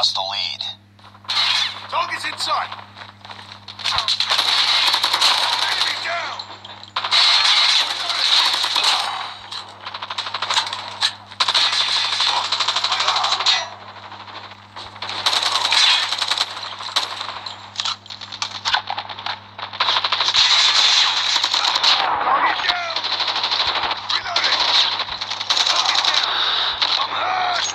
lost the lead. Target's in sight. Enemy down. Target down. Reloading. Target down. I'm hurt.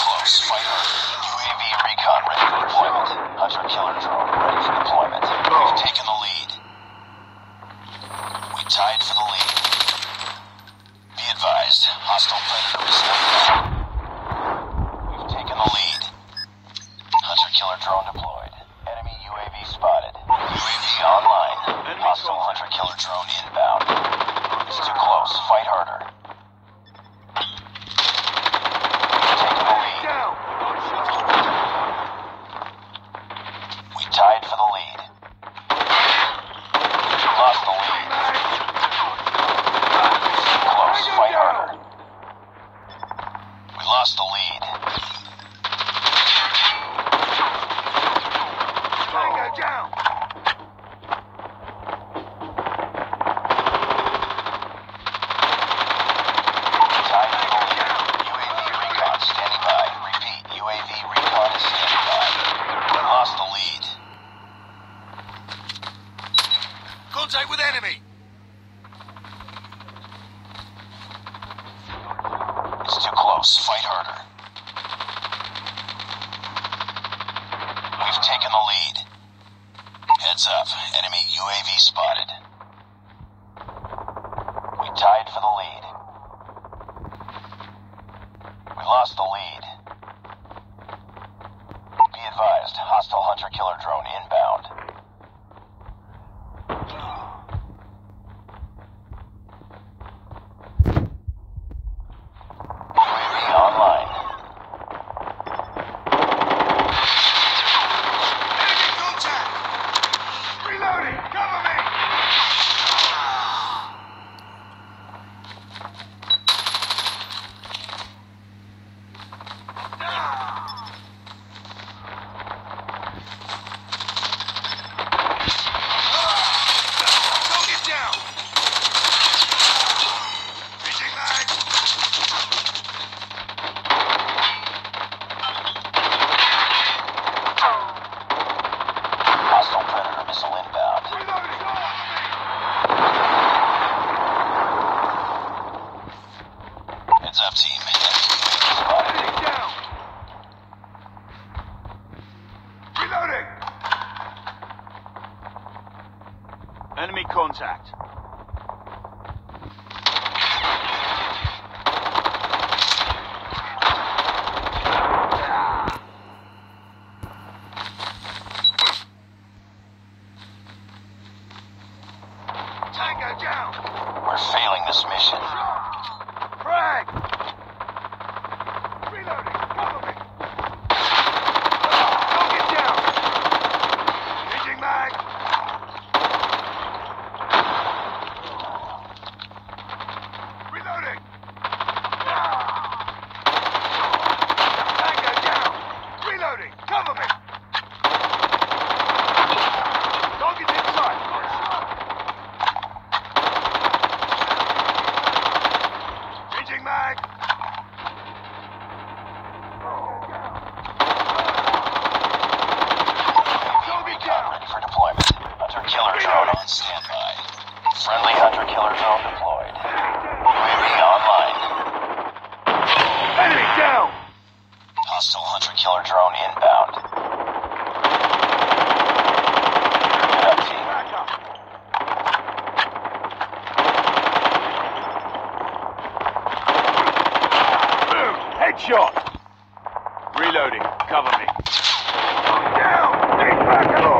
Close. Fight hard. UAV recon ready for deployment. Hunter killer drone ready for deployment. We've taken the lead. We tied for the lead. Be advised, hostile predator is inbound. We've taken the lead. Hunter killer drone deployed. Enemy UAV spotted. UAV online. Hostile hunter killer drone inbound. It's too close. Fight harder. Taking the lead. Down. We tied for the lead. Lost the lead. Close. Fight harder. We lost the lead. Tango down. Tied for the lead. UAV recon standing by. Repeat. UAV recon is standing by. We lost the lead. Contact with enemy. It's too close. Fight harder. We've taken the lead. Heads up. Enemy UAV spotted. We tied for the lead. We lost the lead. Be advised, hostile hunter killer drone inbound. UAV online. Enemy contact. Reloading. Cover me. Target down. Reaching mag. Hostile predator missile inbound. Reloading. Heads 30. Reloading. Cover me. Down! Take back alone!